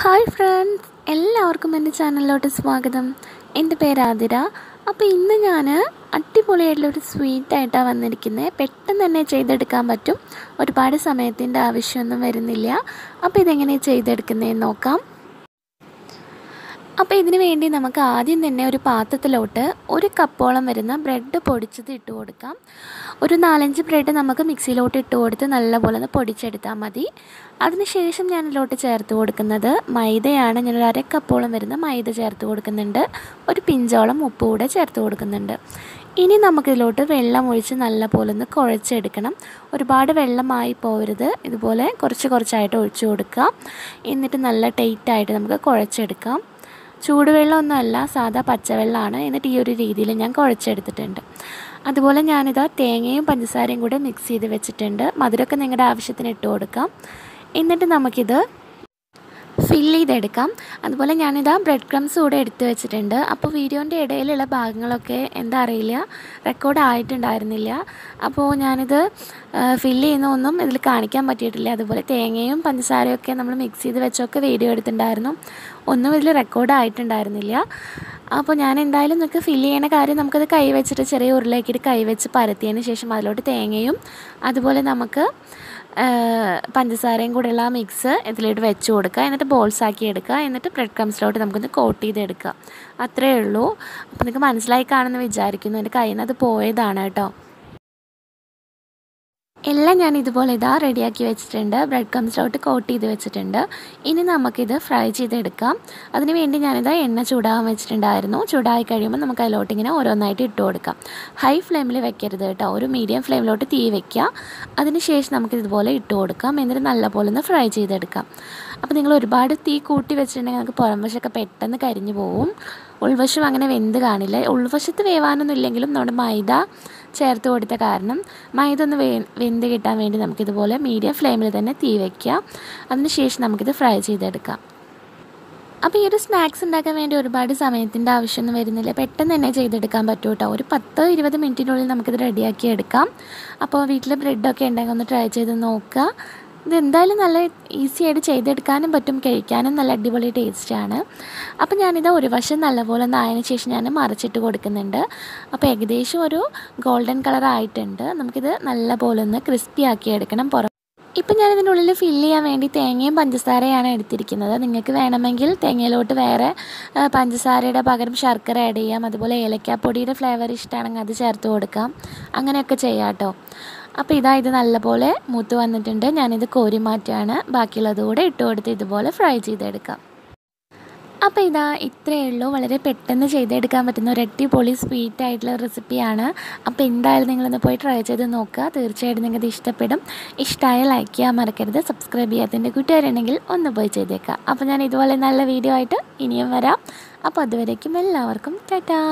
Hi friends എല്ലാവർക്കും എന്റെ ചാനലിലോട്ട് സ്വാഗതം. എന്റെ പേര് ആതിര. അപ്പോൾ ഇന്ന് ഞാൻ അടിപൊളിയായിട്ടുള്ളൊരു സ്വീറ്റായിട്ടാണ് വന്നിരിക്കുന്നത്. പെട്ടെന്ന് തന്നെ ചെയ്തെടുക്കാൻ പറ്റും. ഒരുപാട് സമയത്തിന്റെ ആവശ്യമൊന്നും വരുന്നില്ല. അപ്പോൾ ഇതെങ്ങനെ ചെയ്തെടുക്കുന്നതെന്ന് നോക്കാം. അപ്പോൾ ഇതിന് വേണ്ടി നമുക്ക് ആദ്യം തന്നെ ഒരു പാത്രത്തിലോട്ട് ഒരു കപ്പോളം വരുന്ന ബ്രെഡ് പൊടിച്ചത് ഇട്ട് കൊടുക്കാം. ഒരു നാലഞ്ച് ബ്രെഡ് നമുക്ക് മിക്സിയിലോട്ട് ഇട്ട് കൊടുത്ത് നല്ലപോലെ ഒന്ന് പൊടിച്ചെടുത്താൽ മതി. അതിനുശേഷം ഞാൻ ഇതിലോട്ട് ചേർത്ത് കൊടുക്കുന്നത് മൈദയാണ്. ഞാനൊരു അര കപ്പോളം വരുന്ന മൈദ ചേർത്ത് കൊടുക്കുന്നുണ്ട്. ഒരു പിഞ്ചോളം ഉപ്പ് കൂടെ ചേർത്ത് കൊടുക്കുന്നുണ്ട്. ഇനി നമുക്കിതിലോട്ട് വെള്ളം ഒഴിച്ച് നല്ലപോലെ ഒന്ന് കുഴച്ചെടുക്കണം. ഒരുപാട് വെള്ളമായി പോരുത് ഇതുപോലെ കുറച്ച് കുറച്ചായിട്ട് ഒഴിച്ചു കൊടുക്കുക എന്നിട്ട് നല്ല ടൈറ്റായിട്ട് നമുക്ക് കുഴച്ചെടുക്കാം. ചൂടുവെള്ളമൊന്നുമല്ല സാധാ പച്ചവെള്ളമാണ് എന്നിട്ട് ഈ ഒരു രീതിയിൽ ഞാൻ കുഴച്ചെടുത്തിട്ടുണ്ട്. അതുപോലെ ഞാനിതാ തേങ്ങയും പഞ്ചസാരയും കൂടെ മിക്സ് ചെയ്ത് വെച്ചിട്ടുണ്ട്. മധുരമൊക്കെ നിങ്ങളുടെ ആവശ്യത്തിന് ഇട്ട് കൊടുക്കാം എന്നിട്ട് നമുക്കിത് ഫില്ല് ചെയ്തെടുക്കാം. അതുപോലെ ഞാനിതാ ബ്രെഡ് ക്രംസ് കൂടെ എടുത്തു വെച്ചിട്ടുണ്ട്. അപ്പോൾ വീഡിയോന്റെ ഇടയിലുള്ള ഭാഗങ്ങളൊക്കെ എന്താ അറിയില്ല. റെക്കോർഡ് ആയിട്ടുണ്ടായിരുന്നില്ല. അപ്പോൾ ഞാനിത് ഫില്ല് ചെയ്യുന്നൊന്നും ഇതിൽ കാണിക്കാൻ പറ്റിയിട്ടില്ല. അതുപോലെ തേങ്ങയും പഞ്ചസാരയും ഒക്കെ നമ്മൾ മിക്സ് ചെയ്ത് വെച്ചൊക്കെ വീഡിയോ എടുത്തിട്ടുണ്ടായിരുന്നു. ഒന്നും ഇതിൽ റെക്കോർഡ് ആയിട്ടുണ്ടായിരുന്നില്ല. അപ്പോൾ ഞാൻ എന്തായാലും നിങ്ങൾക്ക് ഫില്ല് ചെയ്യണ കാര്യം നമുക്കത് കൈവച്ചിട്ട് ചെറിയ ഉരുളാക്കിയിട്ട് കൈവച്ച് പരത്തിയതിന് ശേഷം അതിലോട്ട് തേങ്ങയും അതുപോലെ നമുക്ക് പഞ്ചസാരയും കൂടെയുള്ള ആ മിക്സ് ഇതിലോട്ട് വെച്ച് കൊടുക്കുക. എന്നിട്ട് ബോൾസ് ആക്കി എടുക്കുക. എന്നിട്ട് ബ്രെഡ് ക്രംസിലോട്ട് നമുക്കൊന്ന് കോട്ട് ചെയ്തെടുക്കുക. അത്രയേ ഉള്ളൂ. അപ്പോൾ നിങ്ങൾക്ക് മനസ്സിലായി കാണുമെന്ന് വിചാരിക്കുന്നു. എന്റെ കയ്യിൽ നിന്ന് അത് പോയതാണ് കേട്ടോ. എല്ലാം ഞാൻ ഇതുപോലെ ഇതാ റെഡിയാക്കി വെച്ചിട്ടുണ്ട്. ബ്രെഡ് ക്രംസിലോട്ട് കോട്ട് ചെയ്ത് വെച്ചിട്ടുണ്ട്. ഇനി നമുക്കിത് ഫ്രൈ ചെയ്തെടുക്കാം. അതിന് വേണ്ടി ഞാനിത് എണ്ണ ചൂടാകാൻ വെച്ചിട്ടുണ്ടായിരുന്നു. ചൂടായി കഴിയുമ്പോൾ നമുക്ക് അതിലോട്ട് ഇങ്ങനെ ഓരോന്നായിട്ട് ഇട്ട് കൊടുക്കാം. ഹൈ ഫ്ലെയിമിൽ വെക്കരുത് കേട്ടോ. ഒരു മീഡിയം ഫ്ലെയിമിലോട്ട് തീ വെക്കുക. അതിന് ശേഷം നമുക്ക് ഇതുപോലെ ഇട്ട് കൊടുക്കാം. എന്നിട്ട് നല്ലപോലെ ഒന്ന് ഫ്രൈ ചെയ്തെടുക്കാം. അപ്പോൾ നിങ്ങൾ ഒരുപാട് തീ കൂട്ടി വെച്ചിട്ടുണ്ടെങ്കിൽ നമുക്ക് പുറം വശമൊക്കെ പെട്ടെന്ന് കരിഞ്ഞു പോവും. ഉൾവശം അങ്ങനെ വെന്ത് കാണില്ല. ഉൾവശത്ത് വേവാനൊന്നും ഇല്ലെങ്കിലും നമ്മുടെ മൈദ ചേർത്ത് കൊടുത്ത കാരണം മൈദ ഒന്ന് വെന്ത് കിട്ടാൻ വേണ്ടി നമുക്കിതുപോലെ മീഡിയം ഫ്ലെയിമിൽ തന്നെ തീ വയ്ക്കുക അതിനുശേഷം നമുക്കിത് ഫ്രൈ ചെയ്തെടുക്കാം. അപ്പോൾ ഈ ഒരു സ്നാക്സ് ഉണ്ടാക്കാൻ വേണ്ടി ഒരുപാട് സമയത്തിന്റെ ആവശ്യമൊന്നും വരുന്നില്ല. പെട്ടെന്ന് തന്നെ ചെയ്തെടുക്കാൻ പറ്റും കേട്ടോ ഒരു പത്ത് ഇരുപത് മിനിറ്റിനുള്ളിൽ നമുക്കിത് റെഡിയാക്കി എടുക്കാം. അപ്പോൾ വീട്ടിൽ ബ്രെഡൊക്കെ ഉണ്ടെങ്കിൽ ഒന്ന് ട്രൈ ചെയ്ത് നോക്കുക. ഇത് എന്തായാലും നല്ല ഈസി ആയിട്ട് ചെയ്തെടുക്കാനും പറ്റും കഴിക്കാനും നല്ല അടിപൊളി ടേസ്റ്റാണ് അപ്പോൾ ഞാനിത് ഒരു വശം നല്ലപോലെ ഒന്ന് ആയതിനു ശേഷം ഞാൻ മറിച്ചിട്ട് കൊടുക്കുന്നുണ്ട്. അപ്പോൾ ഏകദേശം ഒരു ഗോൾഡൻ കളർ ആയിട്ടുണ്ട്. നമുക്കിത് നല്ലപോലെ ഒന്ന് ക്രിസ്പി ആക്കി എടുക്കണം പുറം ഇപ്പം ഞാനിതിന്റെ ഉള്ളിൽ ഫില്ല് ചെയ്യാൻ വേണ്ടി തേങ്ങയും പഞ്ചസാരയാണ് എടുത്തിരിക്കുന്നത്. നിങ്ങൾക്ക് വേണമെങ്കിൽ തേങ്ങയിലോട്ട് വേറെ പഞ്ചസാരയുടെ പകരം ശർക്കര ആഡ് ചെയ്യാം. അതുപോലെ ഏലക്കാപ്പൊടിയുടെ ഫ്ലേവർ ഇഷ്ടമാണെങ്കിൽ അത് ചേർത്ത് കൊടുക്കാം. അങ്ങനെയൊക്കെ ചെയ്യാം കേട്ടോ. അപ്പോൾ ഇതാ ഇത് നല്ലപോലെ മൂത്ത് വന്നിട്ടുണ്ട്. ഞാനിത് കോരി മാറ്റുകയാണ് ബാക്കിയുള്ളത് കൂടെ ഇട്ട് കൊടുത്ത് ഇതുപോലെ ഫ്രൈ ചെയ്തെടുക്കാം. അപ്പോൾ ഇതാ ഇത്രയേ ഉള്ളൂ. വളരെ പെട്ടെന്ന് ചെയ്തെടുക്കാൻ പറ്റുന്ന ഒരു അടിപൊളി സ്വീറ്റ് ആയിട്ടുള്ള റെസിപ്പിയാണ്. അപ്പോൾ എന്തായാലും നിങ്ങളൊന്ന് പോയി ട്രൈ ചെയ്ത് നോക്കുക. തീർച്ചയായിട്ടും നിങ്ങൾക്ക് ഇഷ്ടപ്പെടും. ഇഷ്ടമായ ലൈക്ക് ചെയ്യാൻ മറക്കരുത്. സബ്സ്ക്രൈബ് ചെയ്യാത്തതിന്റെ കൂട്ടുകാരുണ്ടെങ്കിൽ ഒന്ന് പോയി ചെയ്തേക്കാം അപ്പോൾ ഞാൻ ഇതുപോലെ നല്ല വീഡിയോ ആയിട്ട് ഇനിയും വരാം. അപ്പോൾ അതുവരേക്കും എല്ലാവർക്കും ടാറ്റാ.